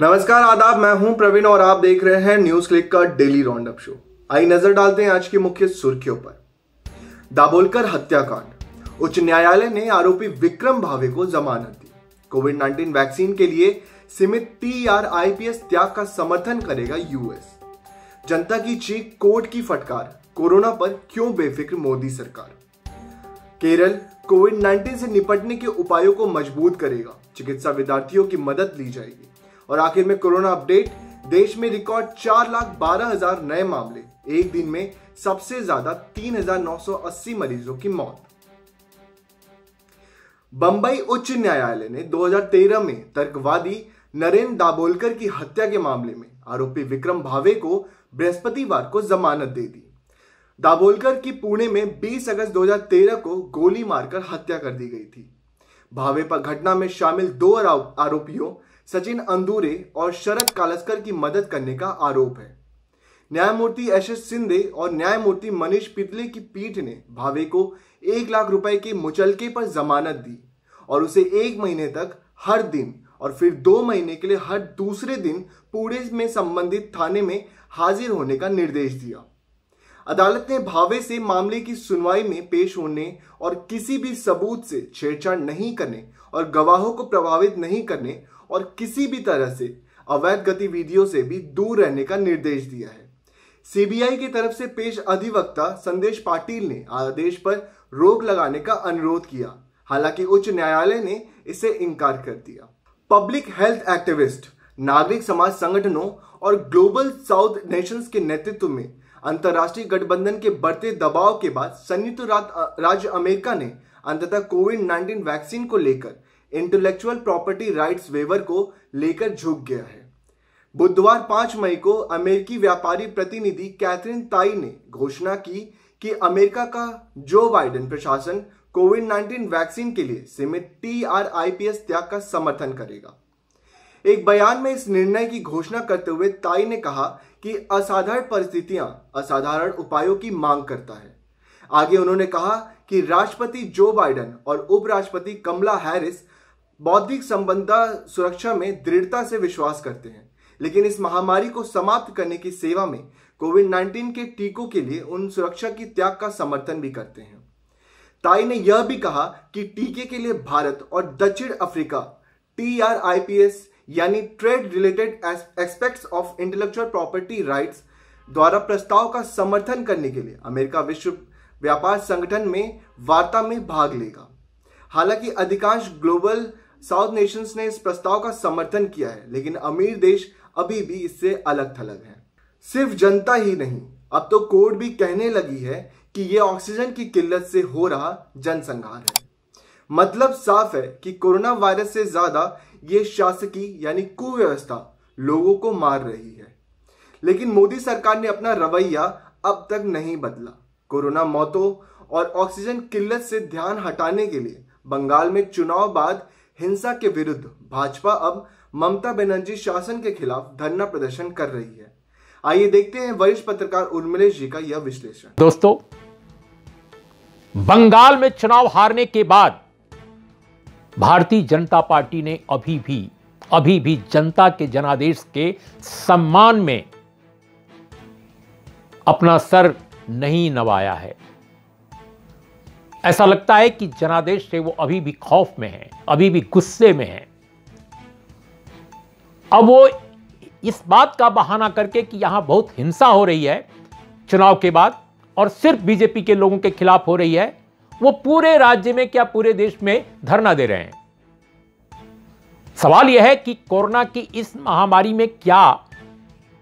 नमस्कार, आदाब, मैं हूँ प्रवीण और आप देख रहे हैं न्यूज़ क्लिक का डेली राउंडअप शो आई नज़र डालते हैं आज की मुख्य सुर्खियों पर। दाभोलकर हत्याकांड। उच्च न्यायालय ने आरोपी विक्रम भावे को जमानत दी। कोविड 19 वैक्सीन के लिए सीमित टी आर आईपीएस त्याग का समर्थन करेगा यूएस जनता की चीख, कोर्ट की फटकार। कोरोना पर क्यों बेफिक्र मोदी सरकार? केरल कोविड 19 से निपटने के उपायों को मज़बूत करेगा। चिकित्सा विद्यार्थियों की मदद ली जाएगी। और आखिर में कोरोना अपडेट। देश में रिकॉर्ड चार लाख बारह हज़ार नए मामले। एक दिन में सबसे ज़्यादा तीन हज़ार नौ सौ अस्सी मरीजों की मौत। बंबई उच्च न्यायालय ने 2013 में तर्कवादी नरेंद्र दाभोलकर की हत्या के मामले में आरोपी विक्रम भावे को बृहस्पतिवार को जमानत दे दी। दाबोलकर की पुणे में 20 अगस्त 2013 को गोली मारकर हत्या कर दी गई थी। भावे पर घटना में शामिल दो आरोपियों सचिन अंदूरे और शरद कालस्कर की मदद करने का आरोप है। न्यायमूर्ति एस एस सिंधे और न्यायमूर्ति मनीष पितले की पीठ ने भावे को एक लाख रुपए के मुचलके पर जमानत दी और उसे एक महीने तक हर दिन और फिर दो महीने के लिए हर दूसरे दिन पूरे में संबंधित थाने में हाजिर होने का निर्देश दिया। अदालत ने भावे से मामले की सुनवाई में पेश होने और किसी भी सबूत से छेड़छाड़ नहीं करने और गवाहों को प्रभावित नहीं करने और किसी भी तरह से अवैध गतिविधियों से भी दूर रहने का निर्देश दिया है। सीबीआई की तरफ़ से पेश अधिवक्ता संदेश पाटिल ने आदेश पर रोक लगाने का अनुरोध किया। हालाँकि उच्च न्यायालय ने इसे इनकार कर दिया। पब्लिक हेल्थ एक्टिविस्ट नागरिक समाज संगठनों और ग्लोबल साउथ नेशंस के नेतृत्व में अंतर्राष्ट्रीय गठबंधन के बढ़ते दबाव के बाद संयुक्त राज्य अमेरिका ने अंततः कोविड 19 वैक्सीन को लेकर इंटेलेक्चुअल प्रॉपर्टी राइट्स वेवर को लेकर झुक गया है। बुधवार पाँच मई को अमेरिकी व्यापारी प्रतिनिधि कैथरीन ताई ने घोषणा की कि अमेरिका का जो बाइडेन प्रशासन कोविड 19 वैक्सीन के लिए सीमित टी आर आईपीएस त्याग का समर्थन करेगा। एक बयान में इस निर्णय की घोषणा करते हुए ताई ने कहा कि असाधारण परिस्थितियाँ असाधारण उपायों की मांग करता है। आगे उन्होंने कहा कि राष्ट्रपति जो बाइडेन और उपराष्ट्रपति कमला हैरिस बौद्धिक संबंधा सुरक्षा में दृढ़ता से विश्वास करते हैं। लेकिन इस महामारी को समाप्त करने की सेवा में कोविड 19 के टीकों के लिए उन सुरक्षा की त्याग का समर्थन भी करते हैं। ताई ने यह भी कहा कि टीके के लिए भारत और दक्षिण Africa T R I P S यानी trade related aspects of intellectual property rights द्वारा प्रस्ताव का समर्थन करने के लिए अमेरिका विश्व व्यापार संगठन में वार्ता में भाग लेगा। हालाँकि अधिकांश ग्लोबल साउथ नेशंस ने इस प्रस्ताव का समर्थन किया है, लेकिन अमीर देश अभी भी इससे अलग थलग हैं। सिर्फ़ जनता ही नहीं, अब तो कोर्ट भी कहने लगी है कि यह ऑक्सीजन की किल्लत से हो रहा जनसंहार है। मतलब साफ़ है कि कोरोना वायरस से ज़्यादा ये शासकी यानी कुव्यवस्था लोगों को मार रही है। लेकिन मोदी सरकार ने अपना रवैया अब तक नहीं बदला। कोरोना मौतों और ऑक्सीजन किल्लत से ध्यान हटाने के लिए बंगाल में चुनाव बाद हिंसा के विरुद्ध भाजपा अब ममता बनर्जी शासन के खिलाफ धरना प्रदर्शन कर रही है। आइए देखते हैं वरिष्ठ पत्रकार उर्मिलेश जी का यह विश्लेषण। दोस्तों, बंगाल में चुनाव हारने के बाद भारतीय जनता पार्टी ने अभी भी अभी भी जनता के जनादेश के सम्मान में अपना सर नहीं नवाया है। ऐसा लगता है कि जनादेश से वो अभी भी खौफ में है, अभी भी गुस्से में है। अब वो इस बात का बहाना करके कि यहाँ बहुत हिंसा हो रही है चुनाव के बाद और सिर्फ़ बीजेपी के लोगों के खिलाफ हो रही है, वो पूरे राज्य में क्या पूरे देश में धरना दे रहे हैं? सवाल यह है कि कोरोना की इस महामारी में क्या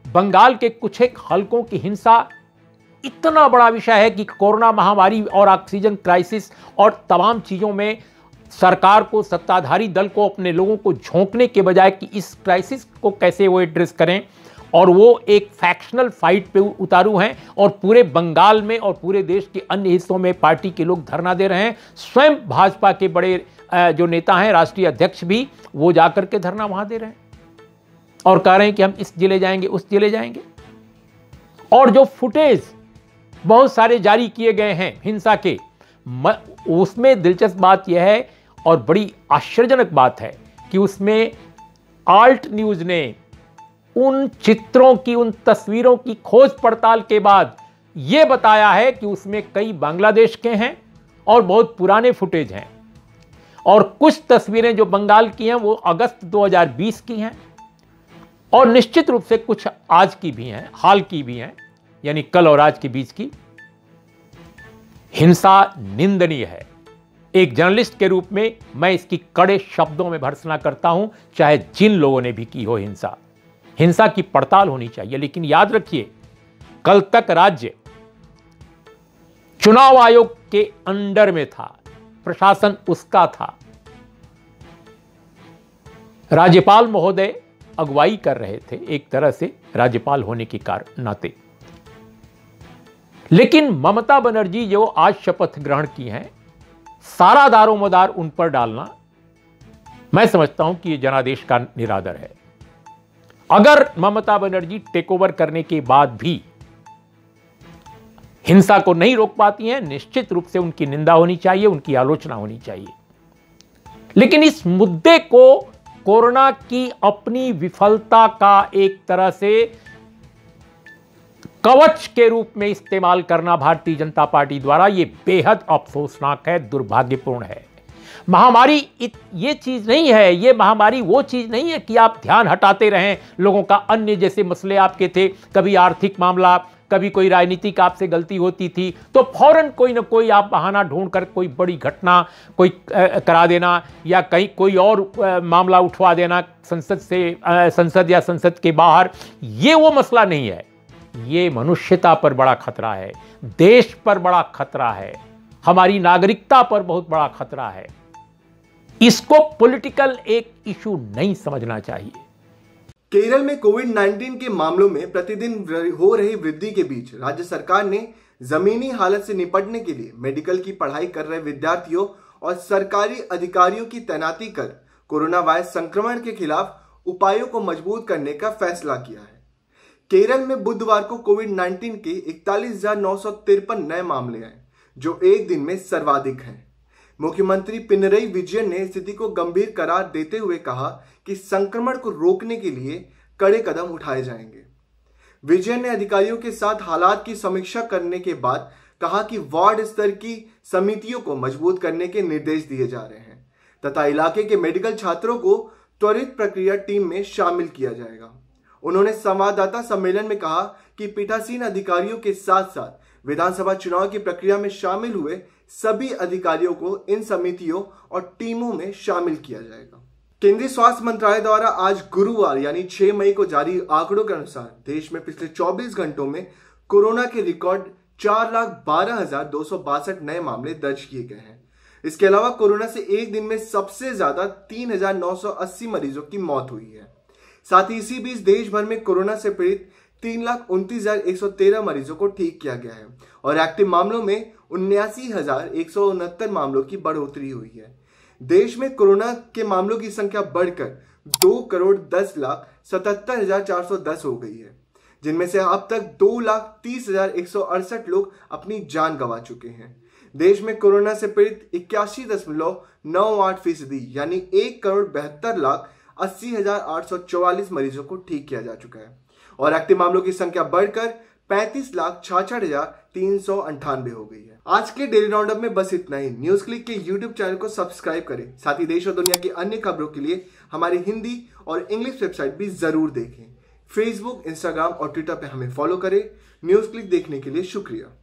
बंगाल के कुछ एक हलकों की हिंसा इतना बड़ा विषय है कि कोरोना महामारी और ऑक्सीजन क्राइसिस और तमाम चीज़ों में सरकार को, सत्ताधारी दल को, अपने लोगों को झोंकने के बजाय कि इस क्राइसिस को कैसे वो एड्रेस करें। और वो एक फैक्शनल फाइट पे उतारू हैं और पूरे बंगाल में और पूरे देश के अन्य हिस्सों में पार्टी के लोग धरना दे रहे हैं। स्वयं भाजपा के बड़े जो नेता हैं, राष्ट्रीय अध्यक्ष भी वो जाकर के धरना वहाँ दे रहे हैं। और कह रहे हैं कि हम इस ज़िले जाएँगे, उस ज़िले जाएँगे। और जो फुटेज बहुत सारे जारी किए गए हैं हिंसा के। उसमें दिलचस्प बात यह है और बड़ी आश्चर्यजनक बात है कि उसमें आल्ट न्यूज़ ने उन चित्रों की, उन तस्वीरों की खोज पड़ताल के बाद यह बताया है कि उसमें कई बांग्लादेश के हैं और बहुत पुराने फुटेज हैं। और कुछ तस्वीरें जो बंगाल की हैं, वो अगस्त 2020 की हैं और निश्चित रूप से कुछ आज की भी हैं, हाल की भी हैं। यानी कल और आज के बीच की हिंसा निंदनीय है। एक जर्नलिस्ट के रूप में मैं इसकी कड़े शब्दों में भर्सना करता हूँ, चाहे जिन लोगों ने भी की हो हिंसा। हिंसा की पड़ताल होनी चाहिए, लेकिन याद रखिए, कल तक राज्य चुनाव आयोग के अंडर में था, प्रशासन उसका था। राज्यपाल महोदय अगुवाई कर रहे थे एक तरह से राज्यपाल होने के कारण नाते। लेकिन ममता बनर्जी जो आज शपथ ग्रहण की हैं। सारा दारोमदार उन पर डालना, मैं समझता हूँ कि यह जनादेश का निरादर है। अगर ममता बनर्जी टेक ओवर करने के बाद भी हिंसा को नहीं रोक पाती हैं, निश्चित रूप से उनकी निंदा होनी चाहिए, उनकी आलोचना होनी चाहिए। लेकिन इस मुद्दे को कोरोना की अपनी विफलता का एक तरह से कवच के रूप में इस्तेमाल करना भारतीय जनता पार्टी द्वारा यह बेहद अफसोसनाक है, दुर्भाग्यपूर्ण है। महामारी ये चीज़ नहीं है, ये महामारी वो चीज़ नहीं है कि आप ध्यान हटाते रहें, लोगों का अन्य जैसे मसले आपके थे, कभी आर्थिक मामला, कभी कोई राजनीतिक आपसे गलती होती थी तो फ़ौरन कोई ना कोई आप बहाना ढूंढकर कोई बड़ी घटना, कोई करा देना या कहीं कोई और मामला उठवा देना संसद से संसद या संसद के बाहर, ये वो मसला नहीं है। ये मनुष्यता पर बड़ा खतरा है, देश पर बड़ा खतरा है, हमारी नागरिकता पर बहुत बड़ा खतरा है। इसको पॉलिटिकल एक इशू नहीं समझना चाहिए। केरल में कोविड 19 के मामलों में प्रतिदिन हो रही वृद्धि के बीच राज्य सरकार ने जमीनी हालत से निपटने के लिए मेडिकल की पढ़ाई कर रहे विद्यार्थियों और सरकारी अधिकारियों की तैनाती कर कोरोना वायरस संक्रमण के खिलाफ उपायों को मज़बूत करने का फैसला किया है। केरल में बुधवार को कोविड 19 के इकतालीस नए मामले आए, जो एक दिन में सर्वाधिक हैं। मुख्यमंत्री पिनरई विजयन ने स्थिति को गंभीर करार देते हुए कहा कि संक्रमण को रोकने के लिए कड़े कदम उठाए जाएँगे। विजयन ने अधिकारियों के साथ हालात की समीक्षा करने के बाद कहा कि वार्ड स्तर की समितियों को मज़बूत करने के निर्देश दिए जा रहे हैं, तथा इलाके के मेडिकल छात्रों को त्वरित प्रक्रिया टीम में शामिल किया जाएगा। उन्होंने संवाददाता सम्मेलन में कहा कि पीठासीन अधिकारियों के साथ साथ विधानसभा चुनाव की प्रक्रिया में शामिल हुए सभी अधिकारियों को इन समितियों और टीमों में शामिल किया जाएगा। केंद्रीय स्वास्थ्य मंत्रालय द्वारा आज गुरुवार, यानी 6 मई को जारी आंकड़ों के अनुसार देश में पिछले 24 घंटों में कोरोना के रिकॉर्ड चार लाख बारह हज़ार दो सौ बासठ नए मामले दर्ज किए गए हैं। इसके अलावा कोरोना से एक दिन में सबसे ज़्यादा तीन हज़ार नौ सौ अस्सी मरीजों की मौत हुई है। साथ ही इसी बीच देश भर में कोरोना से पीड़ित तीन लाख उनतीस हज़ार एक सौ तेरह मरीजों को ठीक किया गया है और एक्टिव मामलों में उन्यासी हज़ार एक सौ उनहत्तर मामलों की बढ़ोतरी हुई है। देश में कोरोना के मामलों की संख्या बढ़कर दो करोड़ दस लाख सतहत्तर हज़ार चार सौ दस हो गई है, जिनमें से अब तक दो लाख तीस हज़ार एक सौ अड़सठ लोग अपनी जान गंवा चुके हैं। देश में कोरोना से पीड़ित इक्यासी दशमलव नौ आठ फ़ीसदी, यानी एक करोड़ बहत्तर लाख अस्सी मरीजों को ठीक किया जा चुका है और एक्टिव मामलों की संख्या बढ़कर पैंतीस लाख छाछठ हज़ार तीन सौ अंठानवे हो गई है। आज के डेली राउंडअप में बस इतना ही। न्यूज़ क्लिक के यूट्यूब चैनल को सब्सक्राइब करें। साथ ही देश और दुनिया की अन्य खबरों के लिए हमारी हिंदी और इंग्लिश वेबसाइट भी ज़रूर देखें। फेसबुक इंस्टाग्राम और ट्विटर पर हमें फॉलो करें। न्यूज़ क्लिक देखने के लिए शुक्रिया।